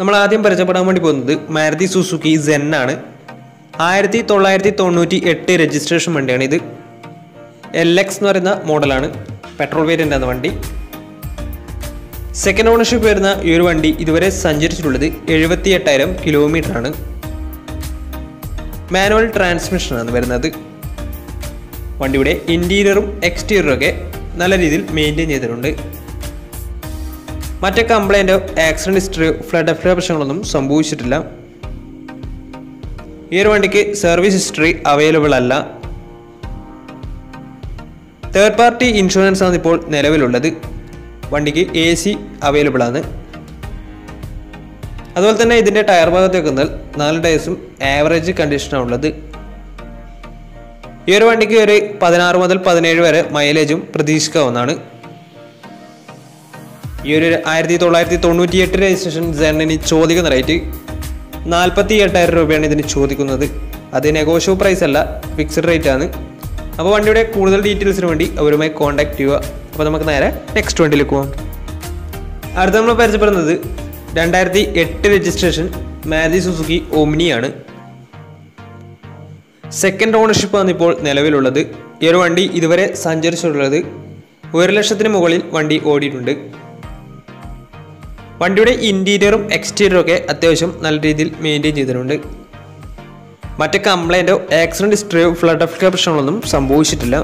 നമ്മൾ ആദ്യം പരിചയപ്പെടാൻ വേണ്ടി പോകുന്നത് മാരുതി സുസുക്കി സെൻ ആണ്. ആയിരത്തി തൊള്ളായിരത്തി തൊണ്ണൂറ്റി എട്ട് രജിസ്ട്രേഷൻ വണ്ടിയാണ് ഇത്. എൽ എക്സ് എന്ന് പറയുന്ന മോഡലാണ്. പെട്രോൾ വേരിയന്റ് ആണ് വണ്ടി. സെക്കൻഡ് ഓണർഷിപ്പ് വരുന്ന ഈ ഒരു വണ്ടി ഇതുവരെ സഞ്ചരിച്ചിട്ടുള്ളത് എഴുപത്തി എട്ടായിരം കിലോമീറ്റർ ആണ് മാനുവൽ ട്രാൻസ്മിഷനാണ് വരുന്നത്. വണ്ടിയുടെ ഇന്റീരിയറും എക്സ്റ്റീരിയറും ഒക്കെ നല്ല രീതിയിൽ മെയിന്റെയിൻ ചെയ്തിട്ടുണ്ട്. മറ്റേ കംപ്ലൈന്റോ ആക്സിഡന്റ് ഹിസ്റ്ററിയോ ഫ്ലഡ് എഫ്ലോ പ്രശ്നങ്ങളൊന്നും സംഭവിച്ചിട്ടില്ല. ഈ ഒരു വണ്ടിക്ക് സർവീസ് ഹിസ്റ്ററി അവൈലബിൾ അല്ല. തേർഡ് പാർട്ടി ഇൻഷുറൻസ് ആണ് ഇപ്പോൾ നിലവിലുള്ളത്. വണ്ടിക്ക് എ സി അവൈലബിൾ ആണ്. അതുപോലെ തന്നെ ഇതിന്റെ ടയർ ഭാഗത്തേക്ക് നാല് ടയർസും ആവറേജ് കണ്ടീഷനാണ് ഉള്ളത്. ഈ ഒരു വണ്ടിക്ക് ഒരു പതിനാറ് മുതൽ പതിനേഴ് വരെ മൈലേജും പ്രതീക്ഷിക്കാവുന്നതാണ്. ഈ ഒരു ആയിരത്തി തൊള്ളായിരത്തി തൊണ്ണൂറ്റി എട്ട് രജിസ്ട്രേഷൻ സെണ്ണിന് ചോദിക്കുന്ന റേറ്റ് നാൽപ്പത്തി എട്ടായിരം രൂപയാണ് ഇതിന് ചോദിക്കുന്നത്. അത് നെഗോഷ്യബിൾ പ്രൈസ് അല്ല ഫിക്സഡ് റേറ്റ് ആണ്. അപ്പോൾ വണ്ടിയുടെ കൂടുതൽ ഡീറ്റെയിൽസിന് വേണ്ടി അവരുമായി കോൺടാക്ട് ചെയ്യുക. അപ്പോൾ നമുക്ക് നേരെ നെക്സ്റ്റ് വണ്ടിയിലേക്ക് പോകാം അടുത്ത നമ്മൾ പരിചയപ്പെടുന്നത് രണ്ടായിരത്തി എട്ട് രജിസ്ട്രേഷൻ മാരുതി സുസുക്കി ഓമിനിയാണ് സെക്കൻഡ് ഓണർഷിപ്പ് ആണ് ഇപ്പോൾ നിലവിലുള്ളത്. ഈ ഒരു വണ്ടി ഇതുവരെ സഞ്ചരിച്ചിട്ടുള്ളത് ഒരു ലക്ഷത്തിന് മുകളിൽ വണ്ടി ഓടിയിട്ടുണ്ട്. വണ്ടിയുടെ ഇന്റീരിയറും എക്സ്റ്റീരിയറും ഒക്കെ അത്യാവശ്യം നല്ല രീതിയിൽ മെയിന്റെയിൻ ചെയ്തിട്ടുണ്ട്. മറ്റ് കംപ്ലൈന്റോ ആക്സിഡന്റ് ഹിസ്റ്ററിയോ ഫ്ലഡ് അഫ്റ്റർ പ്രശ്നങ്ങളൊന്നും സംഭവിച്ചിട്ടില്ല.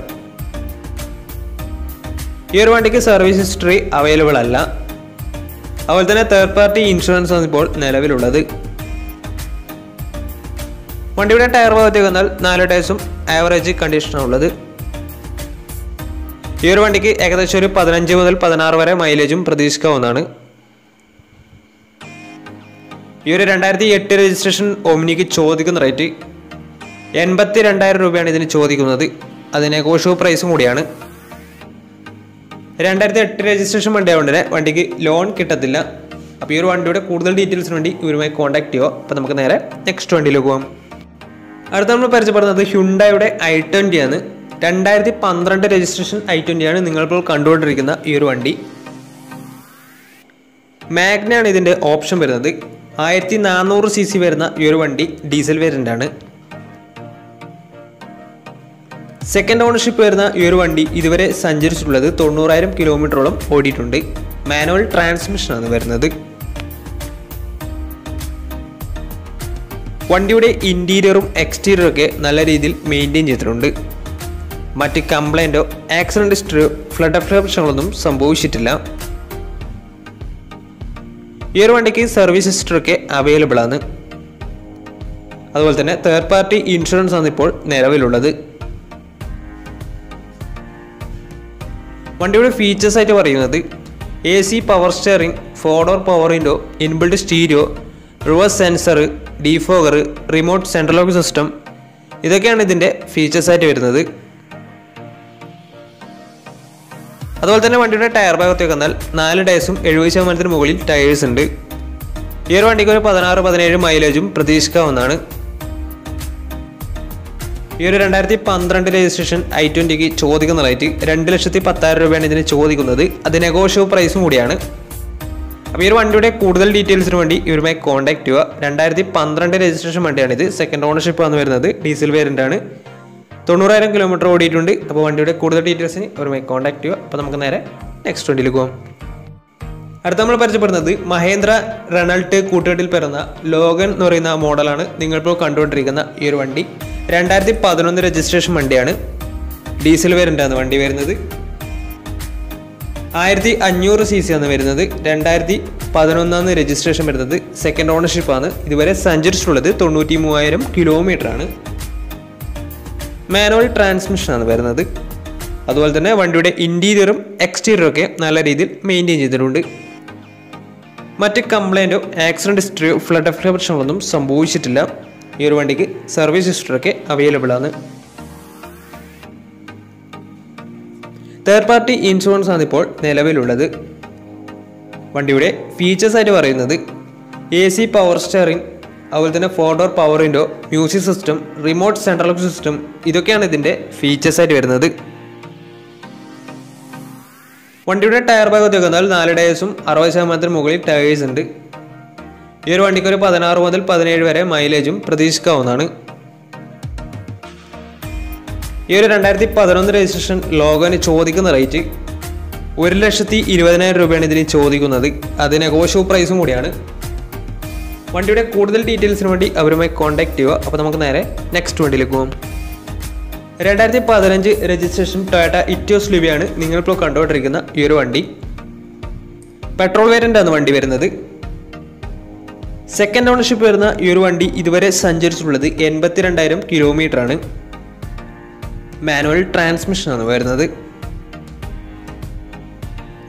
ഈ ഒരു വണ്ടിക്ക് സർവീസ് ഹിസ്റ്ററി അവൈലബിൾ അല്ല. അതുപോലെ തന്നെ തേർഡ് പാർട്ടി ഇൻഷുറൻസ് ആണ് ഇപ്പോൾ നിലവിലുള്ളത്. വണ്ടിയുടെ ടയർ ഭാഗത്തേക്ക് വന്നാൽ നാല് ടയർസും ആവറേജ് കണ്ടീഷനാണ് ഉള്ളത്. ഈ ഒരു വണ്ടിക്ക് ഏകദേശം ഒരു പതിനഞ്ച് മുതൽ പതിനാറ് വരെ മൈലേജും പ്രതീക്ഷിക്കാവുന്നതാണ്. ഈ ഒരു രണ്ടായിരത്തി എട്ട് രജിസ്ട്രേഷൻ ഓമിനിക്ക് ചോദിക്കുന്ന റേറ്റ് എൺപത്തി രണ്ടായിരം രൂപയാണ് ഇതിന് ചോദിക്കുന്നത്. അതിന് കോഷു പ്രൈസും കൂടിയാണ്. രണ്ടായിരത്തി എട്ട് രജിസ്ട്രേഷൻ വണ്ടി തന്നെ വണ്ടിക്ക് ലോൺ കിട്ടത്തില്ല. അപ്പോൾ ഈ ഒരു വണ്ടിയുടെ കൂടുതൽ ഡീറ്റെയിൽസിന് വേണ്ടി ഇവരുമായി കോൺടാക്ട് ചെയ്യുക. അപ്പോൾ നമുക്ക് നേരെ നെക്സ്റ്റ് വണ്ടിയിലേക്ക് പോകാം അടുത്ത നമ്മൾ പരിചയപ്പെടുന്നത് ഹ്യുണ്ടായുടെ ഐ ട്വന്റി ആണ്. രണ്ടായിരത്തി പന്ത്രണ്ട് രജിസ്ട്രേഷൻ ഐ ട്വന്റി ആണ് നിങ്ങളിപ്പോൾ കണ്ടുകൊണ്ടിരിക്കുന്ന ഈ ഒരു വണ്ടി. മാഗ്നയാണ് ഇതിന്റെ ഓപ്ഷൻ വരുന്നത്. ആയിരത്തി നാനൂറ് സി സി വരുന്ന ഈ ഒരു വണ്ടി ഡീസൽ വേരിയന്റ് ആണ്. സെക്കൻഡ് ഓണർഷിപ്പ് വരുന്ന ഈ ഒരു വണ്ടി ഇതുവരെ സഞ്ചരിച്ചിട്ടുള്ളത് തൊണ്ണൂറായിരം കിലോമീറ്ററോളം ഓടിയിട്ടുണ്ട്. മാനുവൽ ട്രാൻസ്മിഷനാണ് വരുന്നത്. വണ്ടിയുടെ ഇന്റീരിയറും എക്സ്റ്റീരിയറും ഒക്കെ നല്ല രീതിയിൽ മെയിന്റെയിൻ ചെയ്തിട്ടുണ്ട്. മറ്റ് കംപ്ലൈന്റോ ആക്സിഡന്റ് ഹിസ്റ്ററിയോ ഫ്ലഡ് എഫ്ലോ പ്രശ്നങ്ങളൊന്നും സംഭവിച്ചിട്ടില്ല. ഈ ഒരു വണ്ടിക്ക് സർവീസ് ഹിസ്റ്ററൊക്കെ അവൈലബിൾ ആണ്. അതുപോലെ തന്നെ തേർഡ് പാർട്ടി ഇൻഷുറൻസ് ആണ് ഇപ്പോൾ നിലവിലുള്ളത്. വണ്ടിയുടെ ഫീച്ചേഴ്സ് ആയിട്ട് പറയുന്നത് A C power steering four door power window inbuilt stereo reverse sensor defogger remote central lock system ഇതൊക്കെയാണ് ഇതിന്റെ ഫീച്ചേഴ്സായിട്ട് വരുന്നത്. അതുപോലെ തന്നെ വണ്ടിയുടെ ടയർ ഭാഗത്തേക്ക് വന്നാൽ നാല് ടയർസും എഴുപത് ശതമാനത്തിന് മുകളിൽ ടയേഴ്സ് ഉണ്ട്. ഈ ഒരു വണ്ടിക്ക് ഒരു പതിനാറ് പതിനേഴ് മൈലേജും പ്രതീക്ഷിക്കാവുന്നതാണ്. ഈ ഒരു രണ്ടായിരത്തി പന്ത്രണ്ട് രജിസ്ട്രേഷൻ ഐ ട്വന്റിക്ക് ചോദിക്കുന്ന റേറ്റ് രണ്ട് ലക്ഷത്തി പത്തായിരം രൂപയാണ് ഇതിന് ചോദിക്കുന്നത്. അത് നെഗോഷ്യബിൾ പ്രൈസും കൂടിയാണ്. അപ്പോൾ ഈ ഒരു വണ്ടിയുടെ കൂടുതൽ ഡീറ്റെയിൽസിന് വേണ്ടി ഇവരുമായി കോൺടാക്ട് ചെയ്യുക. രണ്ടായിരത്തി പന്ത്രണ്ട് രജിസ്ട്രേഷൻ വണ്ടിയാണിത്. സെക്കൻഡ് ഓണർഷിപ്പ് ആണ് വരുന്നത്. ഡീസൽ വേരിയന്റ് ആണ്. തൊണ്ണൂറായിരം കിലോമീറ്റർ ഓടിയിട്ടുണ്ട്. അപ്പോൾ വണ്ടിയുടെ കൂടുതൽ ഡീറ്റെയിൽസിന് ഇവരുമായി കോൺടാക്ട് ചെയ്യുക. അപ്പോൾ നമുക്ക് നേരെ നെക്സ്റ്റ് വണ്ടിയിലേക്ക് പോകാം അടുത്ത നമ്മൾ പരിചയപ്പെടുന്നത് മഹേന്ദ്ര റെണൾട്ട് കൂട്ടുകെട്ടിൽ പിറന്ന ലോഗൻ എന്ന് പറയുന്ന മോഡലാണ് നിങ്ങളിപ്പോൾ കണ്ടുകൊണ്ടിരിക്കുന്ന ഈ ഒരു വണ്ടി. രണ്ടായിരത്തി പതിനൊന്ന് രജിസ്ട്രേഷൻ വണ്ടിയാണ്. ഡീസൽ വേരന്റാണ് വണ്ടി വരുന്നത്. ആയിരത്തി അഞ്ഞൂറ് സി സി ആണ് വരുന്നത്. രണ്ടായിരത്തി പതിനൊന്നാന്ന് രജിസ്ട്രേഷൻ വരുന്നത് സെക്കൻഡ് ഓണർഷിപ്പ് ആണ്. ഇതുവരെ സഞ്ചരിച്ചിട്ടുള്ളത് തൊണ്ണൂറ്റി മൂവായിരം കിലോമീറ്റർ ആണ്. മാനുവൽ ട്രാൻസ്മിഷൻ ആണ് വരുന്നത്. അതുപോലെ തന്നെ വണ്ടിയുടെ ഇന്റീരിയറും എക്സ്റ്റീരിയറും ഒക്കെ നല്ല രീതിയിൽ മെയിന്റെയിൻ ചെയ്തിട്ടുണ്ട്. മറ്റ് കംപ്ലൈന്റോ ആക്സിഡന്റ് ഹിസ്റ്ററിയോ ഫ്ലഡ് പ്രശ്നങ്ങളൊന്നും സംഭവിച്ചിട്ടില്ല. ഈ ഒരു വണ്ടിക്ക് സർവീസ് ഹിസ്റ്ററി ഒക്കെ അവൈലബിൾ ആണ്. തേർഡ് പാർട്ടി ഇൻഷുറൻസ് ആണ് ഇപ്പോൾ നിലവിലുള്ളത്. വണ്ടിയുടെ ഫീച്ചേഴ്സ് ആയിട്ട് പറയുന്നത് എ സി പവർ സ്റ്റിയറിംഗ് അതുപോലെ തന്നെ four door power window music system remote central system ഇതൊക്കെയാണ് ഇതിന്റെ ഫീച്ചേഴ്സ് ആയിട്ട് വരുന്നത്. വണ്ടിയുടെ ടയർ ഭാഗത്ത് വന്നാൽ നാല് ടയേഴ്സും അറുപത് ശതമാനത്തിന് മുകളിൽ ടയേഴ്സ് ഉണ്ട്. ഈ ഒരു വണ്ടിക്ക് ഒരു പതിനാറ് മുതൽ പതിനേഴ് വരെ മൈലേജും പ്രതീക്ഷിക്കാവുന്നതാണ്. ഈ ഒരു രണ്ടായിരത്തി പതിനൊന്ന് രജിസ്ട്രേഷൻ ലോഗോന് ചോദിക്കുന്ന റേറ്റ് ഒരു ലക്ഷത്തി ഇരുപതിനായിരം രൂപയാണ് ഇതിന് ചോദിക്കുന്നത്. അത് നെഗോഷ്യബിൾ പ്രൈസും കൂടിയാണ്. വണ്ടിയുടെ കൂടുതൽ ഡീറ്റെയിൽസിന് വേണ്ടി അവരുമായി കോൺടാക്ട് ചെയ്യുക. അപ്പോൾ നമുക്ക് നേരെ നെക്സ്റ്റ് വണ്ടിയിലേക്ക് പോകാം രണ്ടായിരത്തി പതിനഞ്ച് രജിസ്ട്രേഷൻ ടൊയോട്ട ഇറ്റോസ് ലിവിയാണ് നിങ്ങളിപ്പോൾ കണ്ടുകൊണ്ടിരിക്കുന്ന ഈ ഒരു വണ്ടി. പെട്രോൾ വേരിയന്റ് ആണ് വണ്ടി വരുന്നത്. സെക്കൻഡ് ഓണർഷിപ്പ് വരുന്ന ഈ ഒരു വണ്ടി ഇതുവരെ സഞ്ചരിച്ചിട്ടുള്ളത് എൺപത്തിരണ്ടായിരം കിലോമീറ്റർ ആണ്. മാനുവൽ ട്രാൻസ്മിഷനാണ് വരുന്നത്.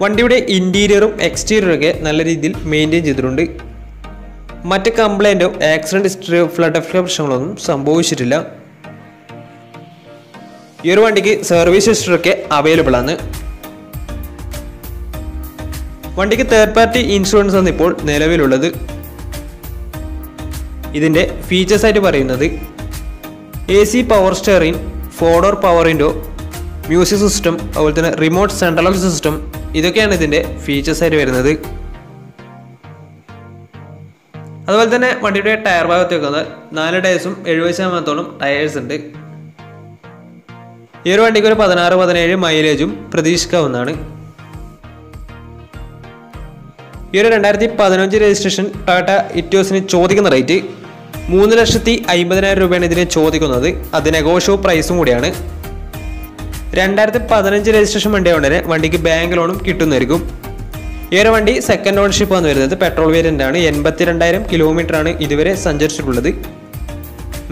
വണ്ടിയുടെ ഇന്റീരിയറും എക്സ്റ്റീരിയറും ഒക്കെ നല്ല രീതിയിൽ മെയിന്റെയിൻ ചെയ്തിട്ടുണ്ട്. മറ്റ് കംപ്ലൈന്റോ ആക്സിഡന്റ് ഹിസ്റ്ററിയോ ഫ്ലഡ് എഫ്ലോ പ്രശ്നങ്ങളൊന്നും സംഭവിച്ചിട്ടില്ല. ഈ ഒരു വണ്ടിക്ക് സർവീസ് ഹിസ്റ്ററൊക്കെ അവൈലബിൾ ആണ്. വണ്ടിക്ക് തേർഡ് പാർട്ടി ഇൻഷുറൻസ് ആണ് ഇപ്പോൾ നിലവിലുള്ളത്. ഇതിന്റെ ഫീച്ചേഴ്സായിട്ട് പറയുന്നത് A C power steering four door power window music system അതുപോലെ തന്നെ റിമോട്ട് സെൻട്രലൈസ് സിസ്റ്റം ഇതൊക്കെയാണ് ഇതിന്റെ ഫീച്ചേഴ്സ് ആയിട്ട് വരുന്നത്. അതുപോലെ തന്നെ വണ്ടിയുടെ ടയർ ഭാഗത്ത് വെക്കുന്നത് നാല് ടയേഴ്സും എഴുപത് ശതമാനത്തോളം ടയേഴ്സ് ഉണ്ട്. ഈ ഒരു വണ്ടിക്ക് ഒരു പതിനാറ് പതിനേഴ് മൈലേജും പ്രതീക്ഷിക്കാവുന്നതാണ്. ഈ ഒരു രണ്ടായിരത്തി പതിനഞ്ച് രജിസ്ട്രേഷൻ ടാറ്റ ഇറ്റോസിന് ചോദിക്കുന്ന റേറ്റ് മൂന്ന് ലക്ഷത്തി അമ്പതിനായിരം രൂപയാണ് ഇതിന് ചോദിക്കുന്നത്. അത് നെഗോഷ്യോ പ്രൈസും കൂടിയാണ്. രണ്ടായിരത്തി പതിനഞ്ച് രജിസ്ട്രേഷൻ വണ്ടി ഉടനെ വണ്ടിക്ക് ബാങ്ക് ലോണും കിട്ടുന്നതായിരിക്കും. ഈ ഒരു വണ്ടി സെക്കൻഡ് ഓണർഷിപ്പ് ആണ് വരുന്നത്. പെട്രോൾ വേരിയന്റ് ആണ്. എൺപത്തി രണ്ടായിരം കിലോമീറ്റർ ആണ് ഇതുവരെ സഞ്ചരിച്ചിട്ടുള്ളത്.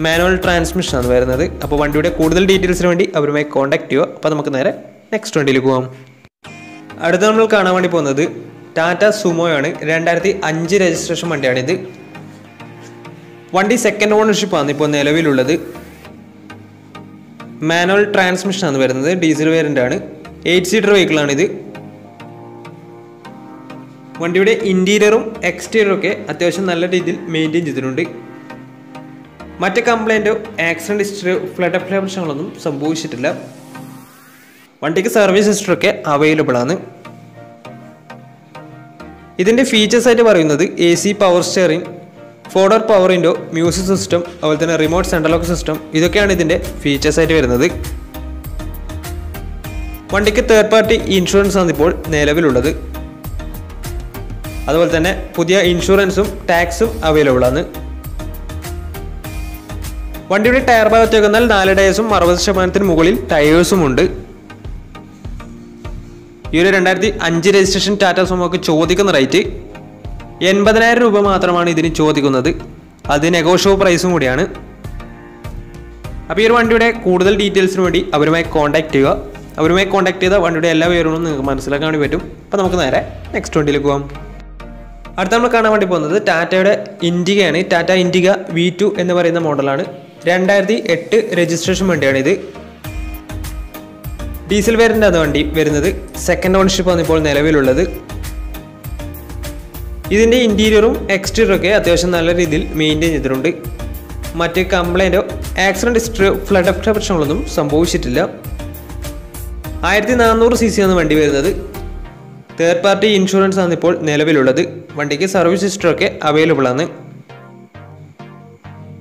മാനുവൽ ട്രാൻസ്മിഷൻ ആണ് വരുന്നത്. അപ്പോൾ വണ്ടിയുടെ കൂടുതൽ ഡീറ്റെയിൽസിന് വേണ്ടി അവരുമായി കോൺടാക്ട് ചെയ്യുക. അപ്പോൾ നമുക്ക് നേരെ നെക്സ്റ്റ് വണ്ടിയിലേക്ക് പോകാം അടുത്ത നമ്മൾ കാണാൻ വേണ്ടി പോകുന്നത് ടാറ്റ സുമോയാണ് രണ്ടായിരത്തി അഞ്ച് രജിസ്ട്രേഷൻ വണ്ടിയാണിത്. വണ്ടി സെക്കൻഡ് ഓണർഷിപ്പ് ആണ് ഇപ്പോൾ നിലവിലുള്ളത്. മാനുവൽ ട്രാൻസ്മിഷൻ ആണ് വരുന്നത്. ഡീസൽ വേരിയന്റ് ആണ്. എയ്റ്റ് സീറ്റർ ഇത്. വണ്ടിയുടെ ഇന്റീരിയറും എക്സ്റ്റീരിയറും ഒക്കെ അത്യാവശ്യം നല്ല രീതിയിൽ മെയിന്റെയിൻ ചെയ്തിട്ടുണ്ട്. മറ്റ് കംപ്ലൈന്റോ ആക്സിഡന്റ് ഹിസ്റ്ററിയോ ഫ്ലഡ് അപ്ലേഷനുകളൊന്നും സംഭവിച്ചിട്ടില്ല. വണ്ടിക്ക് സർവീസ് ഹിസ്റ്ററി ഒക്കെ അവൈലബിൾ ആണ്. ഇതിന്റെ ഫീച്ചേഴ്സായിട്ട് പറയുന്നത് A C power steering four door power window music system അതുപോലെ തന്നെ റിമോട്ട് സെൻട്രൽ ലോക്ക് സിസ്റ്റം ഇതൊക്കെയാണ് ഇതിന്റെ ഫീച്ചേഴ്സ് ആയിട്ട് വരുന്നത്. വണ്ടിക്ക് തേർഡ് പാർട്ടി ഇൻഷുറൻസ് ആണ് ഇപ്പോൾ നിലവിലുള്ളത്. അതുപോലെ തന്നെ പുതിയ ഇൻഷുറൻസും ടാക്സും അവൈലബിൾ ആണ്. വണ്ടിയുടെ ടയർ ഭാഗത്ത് എന്നാൽ നാല് ടയേഴ്സും അറുപത് ശതമാനത്തിന് മുകളിൽ ടയേഴ്സും ഉണ്ട്. ഈ ഒരു രണ്ടായിരത്തി അഞ്ച് രജിസ്ട്രേഷൻ ടാറ്റ സുമോക്ക് ചോദിക്കുന്ന റേറ്റ് എൺപതിനായിരം രൂപ മാത്രമാണ് ഇതിന് ചോദിക്കുന്നത്. അത് നെഗോഷ്യബിൾ പ്രൈസും കൂടിയാണ്. അപ്പോൾ ഈ ഒരു വണ്ടിയുടെ കൂടുതൽ ഡീറ്റെയിൽസിന് വേണ്ടി അവരുമായി കോൺടാക്ട് ചെയ്യുക. അവരുമായി കോൺടാക്ട് ചെയ്താൽ വണ്ടിയുടെ എല്ലാ വിവരങ്ങളും നിങ്ങൾക്ക് മനസ്സിലാക്കാൻ വേണ്ടി പറ്റും. അപ്പോൾ നമുക്ക് നേരെ നെക്സ്റ്റ് വണ്ടിയിലേക്ക് പോകാം അടുത്ത നമ്മൾ കാണാൻ വേണ്ടി പോകുന്നത് ടാറ്റയുടെ ഇൻഡിഗയാണ്. ടാറ്റ ഇൻഡിഗ വി ടു എന്ന് പറയുന്ന മോഡലാണ്. രണ്ടായിരത്തി എട്ട് രജിസ്ട്രേഷൻ വണ്ടിയാണിത് ഡീസൽ വേരിന്റെ ആണ് വണ്ടി വരുന്നത്. സെക്കൻഡ് ഓണർഷിപ്പ് ഇപ്പോൾ നിലവിലുള്ളത്. ഇതിന്റെ ഇന്റീരിയറും എക്സ്റ്റീരിയറും ഒക്കെ അത്യാവശ്യം നല്ല രീതിയിൽ മെയിന്റെയിൻ ചെയ്തിട്ടുണ്ട്. മറ്റ് കംപ്ലൈന്റോ ആക്സിഡന്റ് ഹിസ്റ്ററിയോ ഫ്ലഡ് എഫ്റ്റ് പ്രശ്നങ്ങളൊന്നും സംഭവിച്ചിട്ടില്ല. ആയിരത്തി നാനൂറ് സി സി ആണ് വണ്ടി വരുന്നത്. തേർഡ് പാർട്ടി ഇൻഷുറൻസ് ആണ് ഇപ്പോൾ നിലവിലുള്ളത്. വണ്ടിക്ക് സർവീസ് ഹിസ്റ്ററൊക്കെ അവൈലബിൾ ആണ്.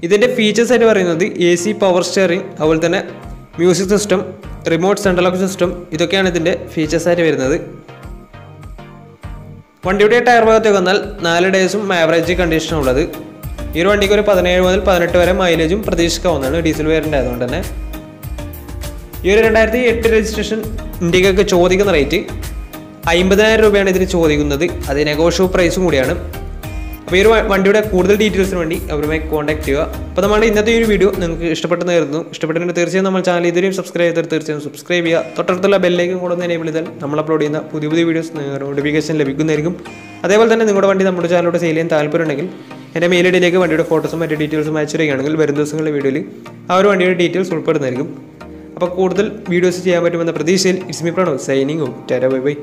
ഇതിന്റെ ഫീച്ചേഴ്സ് ആയിട്ട് പറയുന്നത് എ സി പവർ സ്റ്റിയറിംഗ് അതുപോലെ തന്നെ music system remote central lock system ഇതൊക്കെയാണ് ഇതിന്റെ ഫീച്ചേഴ്സ് ആയിട്ട് വരുന്നത്. വണ്ടിയുടെ ടയർ ഭാഗത്തേക്ക് വന്നാൽ നാല് ഡേയ്സും ആവറേജ് കണ്ടീഷനുള്ളത് ഈ ഒരു വണ്ടിക്ക് ഒരു പതിനേഴ് മുതൽ പതിനെട്ട് വരെ മൈലേജും പ്രതീക്ഷിക്കാവുന്നതാണ് ഡീസൽ വേരിന്റെ ആയതുകൊണ്ട് തന്നെ. ഈ ഒരു രണ്ടായിരത്തി എട്ട് രജിസ്ട്രേഷൻ ഇന്ത്യക്കൊക്കെ ചോദിക്കുന്ന റേറ്റ് അമ്പതിനായിരം രൂപയാണ് ഇതിന് ചോദിക്കുന്നത്. അത് നെഗോഷ്യബിൾ പ്രൈസും കൂടിയാണ്. അപ്പോൾ ഈ ഒരു വണ്ടിയുടെ കൂടുതൽ ഡീറ്റെയിൽസിന് വേണ്ടി അവരുമായി കോൺടാക്ട് ചെയ്യുക. അപ്പോൾ നമ്മുടെ ഇന്നത്തെ ഒരു വീഡിയോ നിങ്ങൾക്ക് ഇഷ്ടപ്പെട്ടെന്ന് കരുതുന്നു. ഇഷ്ടപ്പെട്ടെങ്കിൽ തീർച്ചയായും നമ്മൾ ചാനൽ ഇതുവരെയും സബ്സ്ക്രൈബ് ചെയ്താൽ തീർച്ചയായും സബ്സ്ക്രൈബ് ചെയ്യുക. തൊട്ടടുത്തുള്ള ബെല്ലേക്കും കൂടെ ഒന്ന് എനേബിൾ ചെയ്താൽ നമ്മൾ അപ്ലോഡ് ചെയ്യുന്ന പുതിയ പുതിയ വീഡിയോസ് നോട്ടിഫിക്കേഷൻ ലഭിക്കുന്നതായിരിക്കും. അതേപോലെ തന്നെ നിങ്ങളുടെ വണ്ടി നമ്മുടെ ചാനലോട് സെയിൽ ചെയ്യാൻ താല്പര്യമുണ്ടെങ്കിൽ എന്റെ മെയിൽ ഐ ഡിയിലേക്ക് വണ്ടിയുടെ ഫോട്ടോസും മറ്റു ഡീറ്റെയിൽസും അയച്ചു തരികയാണെങ്കിൽ വരും ദിവസങ്ങളിലെ വീഡിയോയിൽ ആ ഒരു വണ്ടിയുടെ ഡീറ്റെയിൽസ് ഉൾപ്പെടുന്നതായിരിക്കും. അപ്പോൾ കൂടുതൽ വീഡിയോസ് ചെയ്യാൻ പറ്റുമെന്ന പ്രതീക്ഷയിൽ ഇസ്മി പ്രണോ സൈനിങ് ടാറ്റ ബൈ ബൈ